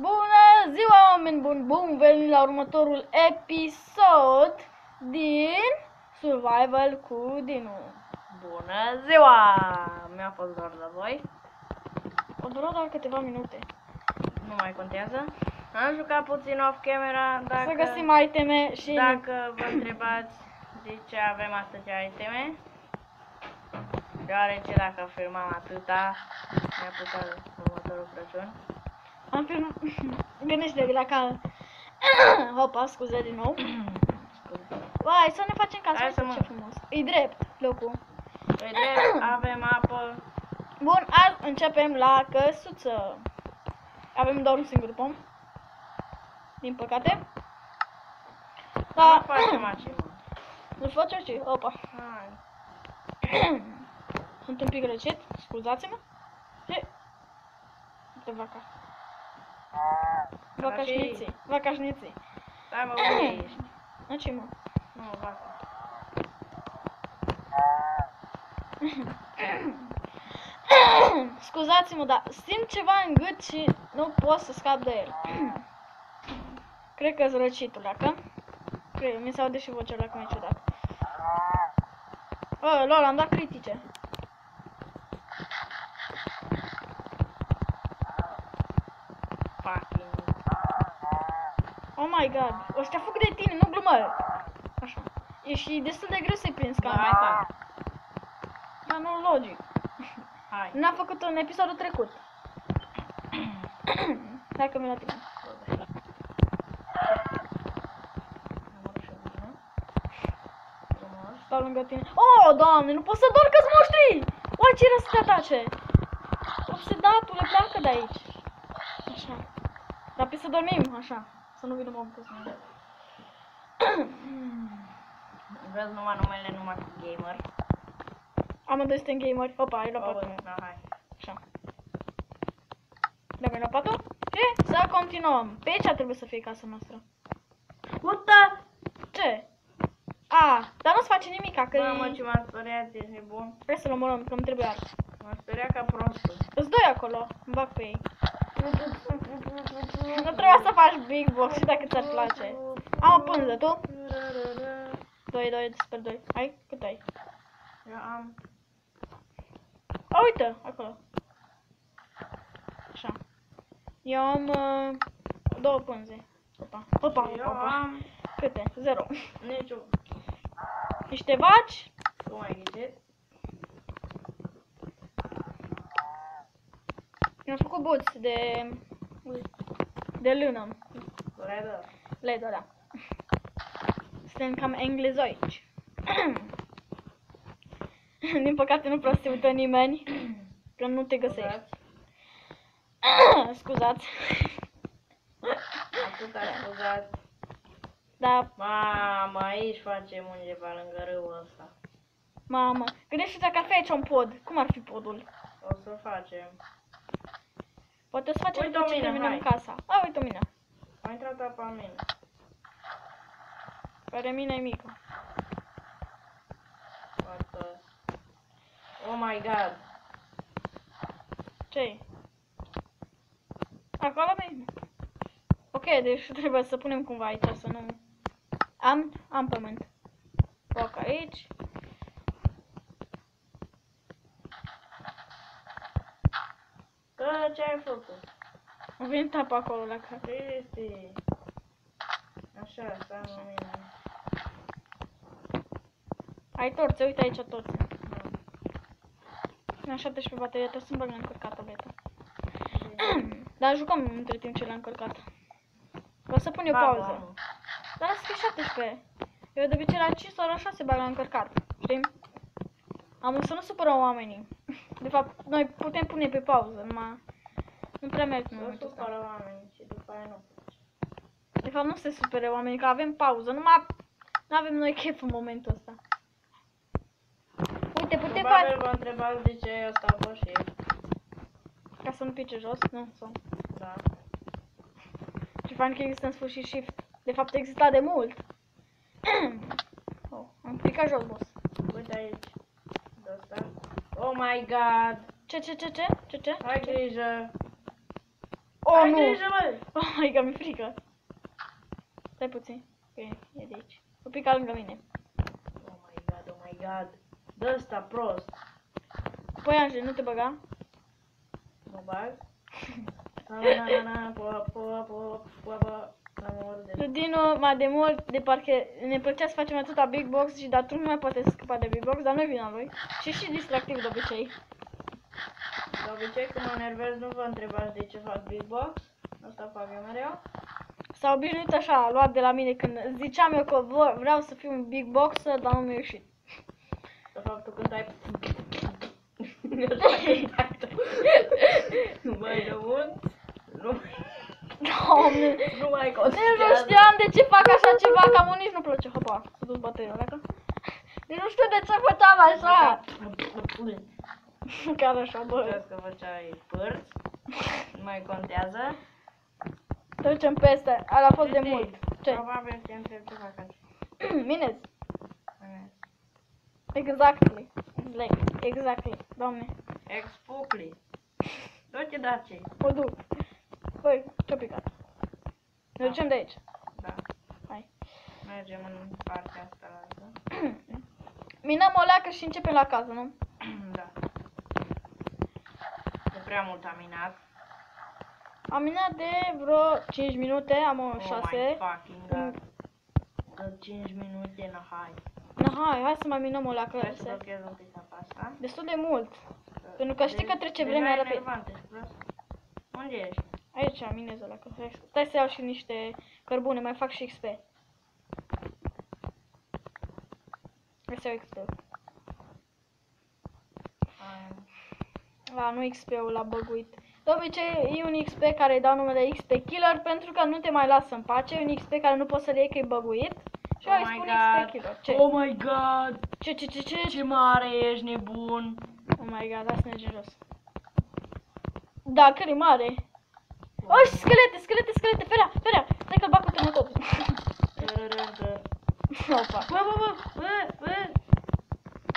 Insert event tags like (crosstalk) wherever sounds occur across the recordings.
Bună ziua, oameni buni! Bun venit la următorul episod din Survival cu Dinu. Bună ziua! Mi-a fost doar la voi. O durat doar câteva minute. Nu mai contează. Am jucat puțin off camera. Dacă, Să găsim iteme și... Dacă vă întrebați de ce avem atâtea iteme, deoarece dacă filmam atâta, mi-a putea următorul Crăciun. Am film... (laughs) Gândește la ca... (coughs) Hopa, scuze din nou. Scuze. (coughs) Vai, să ne facem casă, Hai uite să mă- ce frumos. E drept locul. Păi drept, (coughs) avem apă. Bun, azi începem la căsuță. Avem doar un singur pom. Din păcate. Da. Da, Nu facem așa, mă. nu face ce? Opa. Hai. Sunt un pic răcit, scuzați-mă. Ce? Uite vaca. Vacașniții, vacașniții. Stai mă, unde ești? Nu ce mă? Nu, vaca. Scuzați-mă, dar simt ceva în gât și nu pot să scap de el. Cred că-s răcitul, dacă? Cred, mi se aude și vocea la cum e ciudat. Oh, lol, am dat critice. Fucking. Oh my god, ăștia fug de tine, nu glumă. Așa. E și destul de greu să-i prinzi Da, ca hai, fac. Dar nu logic. Hai. (laughs) N-am făcut în episodul trecut. (coughs) Hai că mi la tine. Stau lângă tine. Oh, doamne, nu pot să dorm că-s moștri! Oai, ce era să te atace? Obsedatule, pleacă de aici. Așa. Dar pe să dormim, așa. Să nu vină mobul să ne Vezi numai numele numai cu gamer. Amândoi suntem gameri. Opa, ai luat Oh, patul. da, hai. Așa. Da, mi luat patul? Ce? Să continuăm. Pe aici trebuie să fie casa noastră. What the? Ce? A, dar nu-ți face nimic, că Mamă, e... ce m-a speriat, ești nebun. Hai să-l omorăm, că îmi trebuie arc. M-a speriat ca prostul. Îți doi acolo, îmi bag pe ei. Nu trebuia să faci big box și dacă ți-ar place. Am o pânză, tu? 2, 2, despre 2. Ai? Cât ai? Eu am... A, uite, acolo. Așa. Eu am uh, două pânze. Opa, opa, Eu opa, opa. am... Câte? Zero. Niciun. Niște vaci. Tu mai ghiceți? Mi-am făcut buți de... de lână. Redă. Ledo, da. Suntem cam englezoici. (clears throat) Din păcate nu prea se uită nimeni. Că nu te găsești. Scuzați. (clears throat) Atâta scuzați. Da, Mamă, aici facem undeva lângă râul ăsta. mamă. Gândește-te că ar fi aici un pod. Cum ar fi podul? O să facem. Poate o să facem Uite după ce o mină, terminăm hai. casa. A, uite o mină. A intrat apa în mine. Care mine e mică. What the... Oh my god. ce Acolo mi Ok, deci trebuie să punem cumva aici să nu... Am, am pământ. Foc aici. Că ce ai făcut? Am venit apa acolo la cap. Ce este? Așa, stai la mine. Ai torțe, uite aici torțe. Mi-am 17 baterie, trebuie să-mi bag la încărcat tableta. (clears throat) Dar jucăm între timp ce l-am încărcat. O să pun eu Ba, pauză. mamă. Dar să fie 17. Eu de obicei la 5 sau la 6 bag la încărcat. Știi? Am să nu supărăm oamenii. De fapt, noi putem pune pe pauză, numai... Nu prea merg în Să momentul ăsta. supără oamenii și după aia nu. De fapt, nu se supere oamenii, că avem pauză. Numai nu avem noi chef în momentul ăsta. Uite, putem Probabil face... vă întrebați de ce eu stau pe shift. Ca să nu pice jos, nu, sau... Da. Ce fain că există în sfârșit shift. De fapt, exista de mult. oh, (clears throat) am picat jos, boss. Uite aici. De asta. Oh my god. Ce, ce, ce, ce? Ce, ce? Ai grijă. Oh, Ai nu! grijă, bă! Oh my god, mi-e frică. Stai puțin. Ok, e de aici. O pica lângă mine. Oh my god, oh my god. Dă ăsta prost. Păi, Angel, nu te băga? Mă bag. Na, na, na, na, po, po, po, po, po. La mor de... Dino, mai de mult, de parcă ne plăcea să facem atâta Big Box și dar tu nu mai poate scăpa de Big Box, dar nu e vina lui. Și și distractiv de obicei. De obicei când mă enervez nu vă întrebați de ce fac big box. Asta fac eu mereu. S-a obișnuit așa, a luat de la mine când ziceam eu că vă- vreau să fiu un Big Boxer, dar nu mi-a ieșit. De fapt (laughs) tu cântai... Așa cântai tu. Nu mai de mult. Nu mai... Doamne! Nu mai Nici nu contează. știam de ce fac așa ceva, că mă nici nu place. Hopa, s-a dus bateria, dacă? Nici nu știu de ce făceam așa. (laughs) Chiar așa, bă. Crezi că făceai părți. Nu mai contează. Trecem peste. Ala a fost de Știi, mult. Ce? Probabil te întreb ce fac aici. (clears throat) Minez. Exactly. Like, exactly. Doamne. Expucli. Du-te daci. O duc. Băi, ce-o picat? Ne ducem de aici. Da. Hai. Mergem în partea asta la altă. (clears throat) Minăm o leacă și începem la casă, nu? (clears throat) Da. E prea mult am minat. Am minat de vreo 5 minute, am o Oh my 6. fucking god. Că 5 minute, na hai. Na, hai, hai să mai minăm o leacă. Vrei să blochez un pic apa asta? Destul de mult. Pentru că știi că trece vremea deja e rapid. enervant, ești prost? Unde ești? Aici minez o leacă. Stai să iau și niște cărbune, mai fac și XP. Hai să iau XP. Hai. La nu XP-ul la băguit. De obicei e un XP care îi dau numele XP Killer pentru că nu te mai lasă în pace. E un XP care nu poți să-l iei că e băguit. Și Oh eu îi my spun God. XP Killer. Ce? Oh my god! Ce, ce, ce, ce? Ce mare ești nebun! Oh my god, hai să mergem jos. Da, cât e mare. Oh, și schelete, schelete, schelete, ferea, ferea. Stai că-l bag cu termotor. Opa. Bă, bă, bă, bă, bă!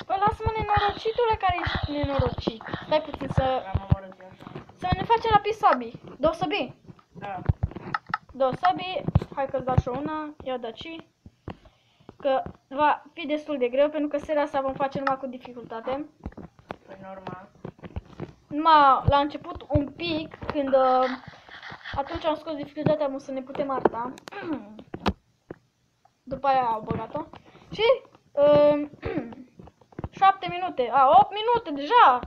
Păi lasă-mă nenorocitule care ești nenorocit. Stai puțin să, Am omorât eu așa. să ne facem la pisabi. Două săbi. Da. Două săbi. Hai că-ți dau și eu una. Ia daci. Că va fi destul de greu pentru că seara asta vom face numai cu dificultate. Păi normal. Numai la început un pic când uh, atunci am scos dificultatea am o să ne putem arta. (clears throat) După aia au băgat-o. Și uh, (clears throat) 7 minute. A, 8 minute deja.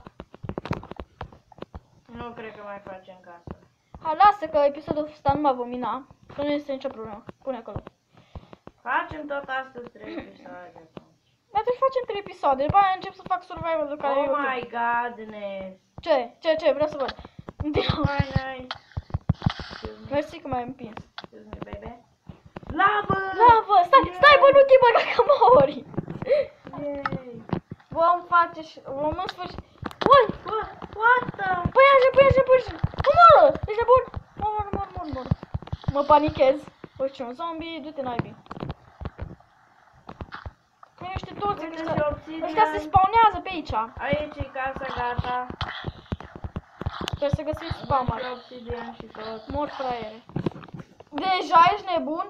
Nu cred că mai facem casă. Ha, lasă că episodul ăsta nu mă vom mina. Că nu este nicio problemă. Pune acolo. Facem tot astăzi trei episoade atunci. Dar trebuie să facem 3 episoade. După aia încep să fac survival de care Oh e ok. my godness! Ce? Ce? Ce? Vreau să văd. My nice! Excuse me, Mersi că m-ai împins. excuse me, baby. Lavă! Lavă! Stai, stai bă, nu te băga că mori! Yay! Vom face și... Vom în sfârșit... Ui! Bă, what the? Păi așa, păi așa, păi așa! Nu mă! Ești nebun? Mor, mor, mor, mor, mor. Mă panichez. Uite ce un zombie, du-te naibii. Păi ăștia toți, Uite ăștia, și obsidian. ăștia se spawnează pe aici. Aici e casa gata. Trebuie să găsim spawner. Și obsidian și tot. Mor fraiere. Deja ești nebun?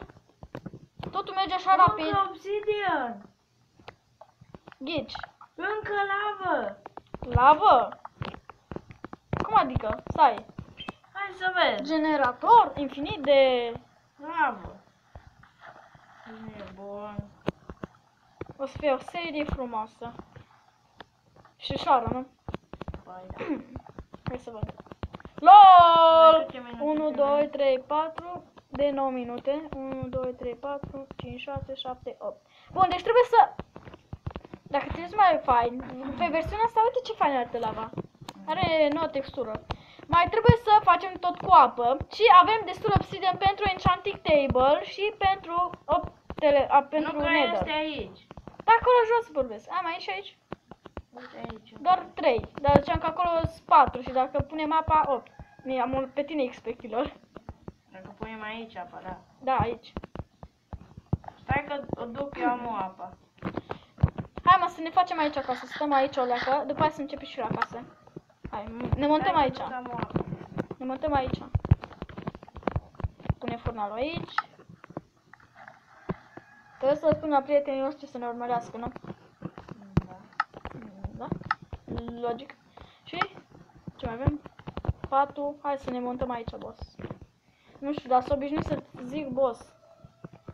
Totul merge așa rapid. Încă obsidian! Ghici. Încă lavă! Lavă? Cum adică? Stai. Hai să vezi. Generator infinit de... Lavă. E bun. O să fie o serie frumoasă. Și ușoară, nu? Păi da. (clears throat) Hai să văd. LOL! Câte minute 1, filmăm? 2, 3, 4 de 9 minute. 1, 2, 3, 4, 5, 6, 7, 8. Bun, deci trebuie să... Dacă ți mai fain, pe versiunea asta, uite ce fain arată lava. Are nouă textură. Mai trebuie să facem tot cu apă și avem destul obsidian pentru enchanting table și pentru optele, a, pentru nu că nether. este aici. Da, acolo jos vorbesc. Am aici și aici. Uite aici. Doar 3. Dar ziceam că acolo sunt 4 și dacă punem apa 8. Mi am mult pe tine expectilor. Dacă punem aici apa, da. Da, aici. Stai că o duc eu am o apă. Hai mă să ne facem aici acasă, să stăm aici o leacă, după aia să începem și la casă. Hai, m- ne montăm Stai că aici. duc am o apă. Ne montăm aici. jurnalul aici. Trebuie să le spun la prietenii noștri să ne urmărească, nu? Da. Da? Logic. Și ce mai avem? Patul. Hai să ne montăm aici, boss. Nu știu, dar s-a obișnuit să zic boss.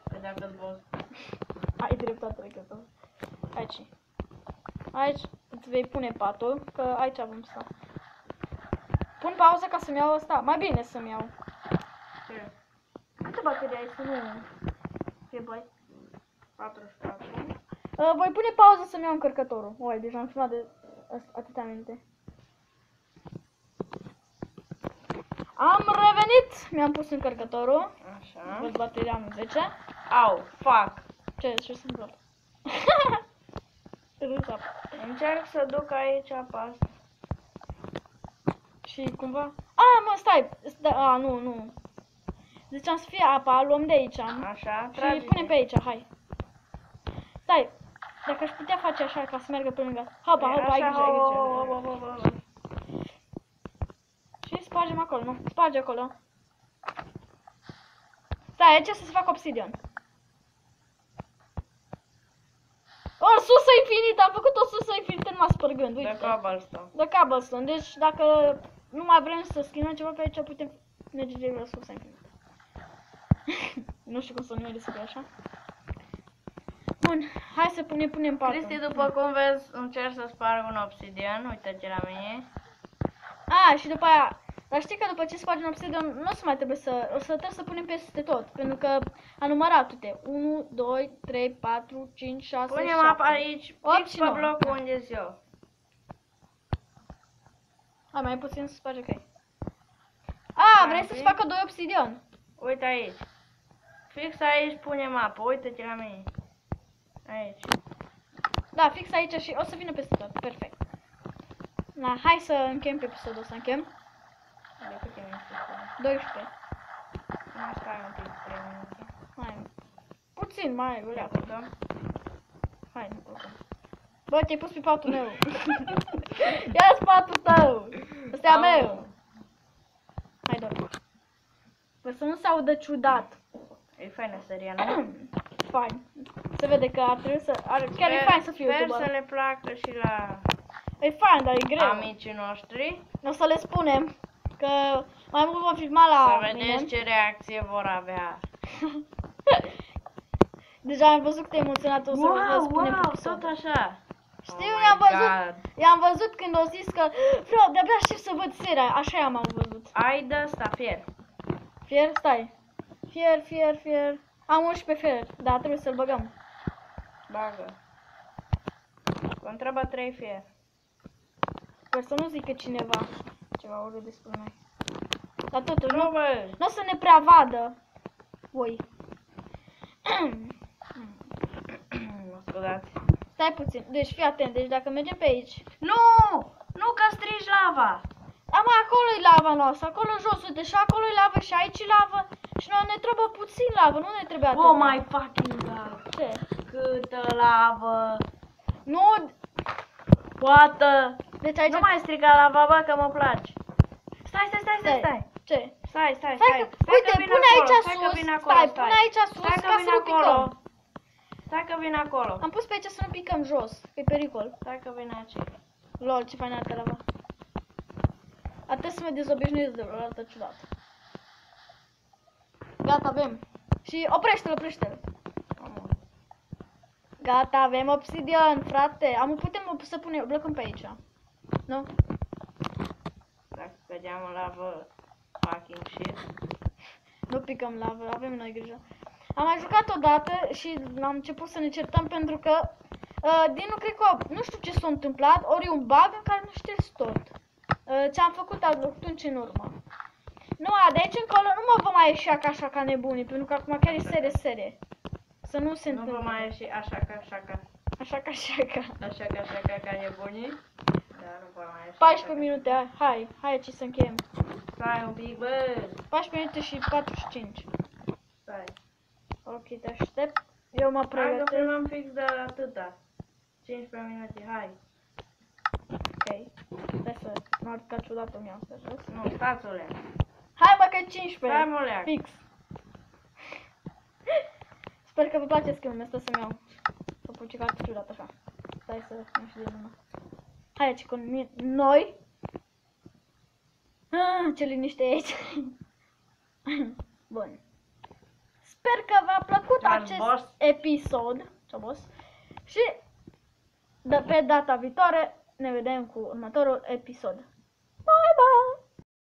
Pe dacă boss. (laughs) Ai dreptate, cred că. Aici. Aici îți vei pune patul, că aici vom sta. Pun pauză ca să-mi iau ăsta. Mai bine să-mi iau. Ce? Câte baterii ai să nu fie bai? 44. Uh, voi pune pauză să-mi iau încărcătorul. Oi, deja am filmat de at- atâtea minute. Am revenit! Mi-am pus încărcătorul. Așa. Văd bateria am 10. Au, fuck. Ce, ce se întâmplă? Râsa. Încerc să duc aici apa asta. Și cumva... A, mă, stai! Da, a, nu, nu. Ziceam să fie apa, luăm de aici. Așa, Și trage. punem pe aici, hai. Stai, dacă aș putea face așa ca să meargă pe lângă. Hopa, hopa, ai grijă, ai grijă. Și spargem acolo, nu? Sparge acolo. Stai, aici să se facă obsidian. O, susă infinit, am făcut o susă infinită numai spărgând, uite. De cobblestone. De cobblestone, deci dacă nu mai vrem să schimbăm ceva pe aici, putem merge direct la susă infinită. (laughs) nu știu cum să numeri să fie așa. Bun, hai să punem, punem patul. Cristi, după cum vezi, încerc să sparg un obsidian. Uite-te la mine. A, și după aia, dar știi că după ce spargem obsidian, nu o să mai trebuie să, o să trebuie să punem peste tot, pentru că a numărat, uite, 1, 2, 3, 4, 5, 6, Punem 7. apa aici, Opt fix și pe nouă. blocul unde sunt eu. Hai, mai puțin să sparge cai. A, Hai, vrei să-ți ok. facă doi obsidian? Uite aici. Fix aici punem apă. Uite-te la mine. Aici. Da, fix aici și o să vină peste tot, perfect. Na, hai să închem pe episodul ăsta, închem. De câte minute sunt? 12. Mai stai un pic, 3 minute. Mai puțin, mai Ia uleacă. putem. Hai, nu pot. Bă, te-ai pus pe patul meu. (laughs) Ia-ți patul tău. Ăsta e a Au. meu. Hai, dor. Bă, să nu se audă ciudat. E faină seria, nu? Fain. Se vede că ar trebui să... Ar, chiar e Sper- fain să fiu Sper să youtuber. le placă și la E fain, dar e greu. amicii noștri. O să le spunem că mai mult vom filma la Să vedeți mine. ce reacție vor avea. (laughs) Deja am văzut că te emoționat, o să vă spunem pe episod. tot așa. Știu, Oh my i-am văzut, God. i-am văzut când au zis că vreau, de-abia aștept să văd seria, așa i-am am văzut. Ai de asta, fier. Fier, stai. Fier, fier, fier. Am 11 fier, dar trebuie să-l băgăm. Bagă. Vă întreabă trei fier. Sper să nu zică cineva ceva urât despre noi. Dar totuși, Nu, nu, bă. nu o să ne prea vadă. Voi. Mă scuzați. Stai puțin, deci fii atent, deci dacă mergem pe aici, Nu! Nu că strici lava! Am acolo e lava noastră, acolo jos, uite, și acolo e lavă și aici e lavă și noi ne trebuie puțin lavă, nu ne trebuie atât. Oh my fucking god! Ce? Câtă lavă! Nu, Poată! deci aici... Nu mai strica lava, bă, că mă place. Stai, stai, stai, stai, stai. Ce? Stai, stai, Stai stai. că, Stai uite, că vin pune acolo, aici stai că sus, vin acolo, stai, pune aici sus Stai că ca vin să nu acolo. picăm. Stai că vin acolo. Am pus pe aici să nu picăm jos, că e pericol. Stai că vin aici. Lol, ce fain arată lava. Atât să mă dezobișnuiesc de o altă ciudată. Gata, avem. Și oprește-l, oprește-l. Mamă. Gata, avem obsidian, frate. Am putem să punem, blocăm pe aici. Nu? Dacă cădeam în lavă, fucking shit. Nu picăm lavă, avem noi grijă. Am mai jucat odată și am început să ne certăm pentru că uh, din nu cred că, nu știu ce s-a întâmplat, ori e un bug în care nu știți tot. Uh, ce am făcut atunci în urmă. Nu, a, de aici încolo nu mă vă mai ieși ca așa ca nebunii, pentru că acum chiar e sere sere. Să nu se Nu vă întâmple. mai ieși așa ca, așa ca. Așa ca așa ca. Așa ca, așa ca, ca nebunii. Dar nu vă mai ieși 14 așa minute, hai, hai, hai ce să încheiem. ca- Stai un pic, bă. 14 minute și 45. Stai. Ok, te aștept. Eu mă Hai că pregătesc. filmăm fix de atâta. 15 minute, hai. Ok. Stai să mă arăt ca ciudat o iau să jos. Nu, stați o leac. Hai mă că e 15. Stai mă leac. Fix. Sper că vă place skin-ul meu, stă să-mi iau. Să pun ce carte ciudat așa. Stai să nu știu de numai. Hai aici cu mi- noi. Ah, ce liniște e aici. Bun. Sper că v-a plăcut Ciao, acest boss. episod. Ciao, boss. Și de pe data viitoare ne vedem cu următorul episod.